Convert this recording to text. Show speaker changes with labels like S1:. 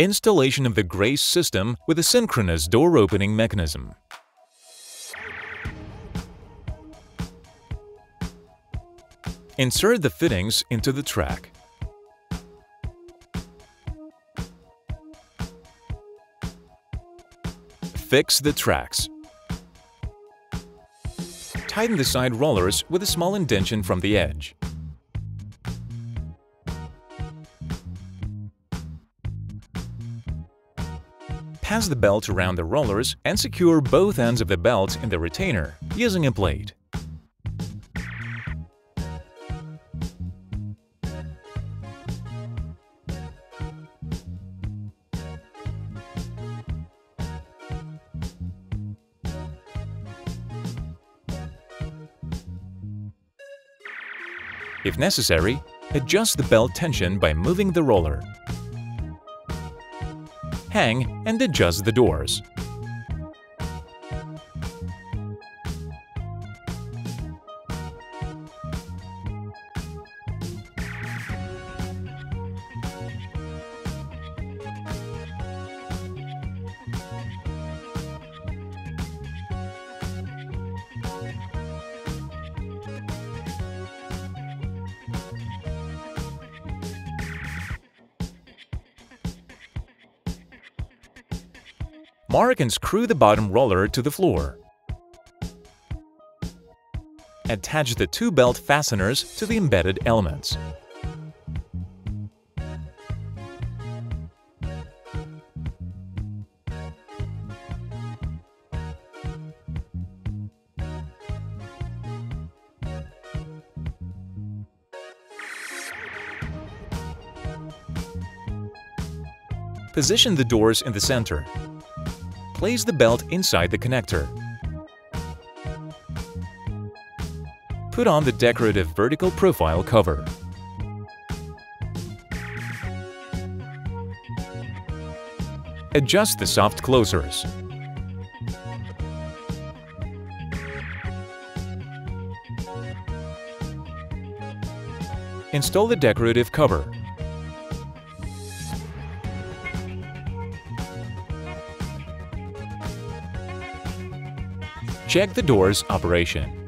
S1: Installation of the Grace system with a synchronous door opening mechanism. Insert the fittings into the track. Fix the tracks. Tighten the side rollers with a small indention from the edge. Pass the belt around the rollers and secure both ends of the belt in the retainer using a plate. If necessary, adjust the belt tension by moving the roller. Hang and adjust the doors. Mark and screw the bottom roller to the floor. Attach the two belt fasteners to the embedded elements. Position the doors in the center place the belt inside the connector. Put on the decorative vertical profile cover. Adjust the soft closers. Install the decorative cover. Check the door's operation.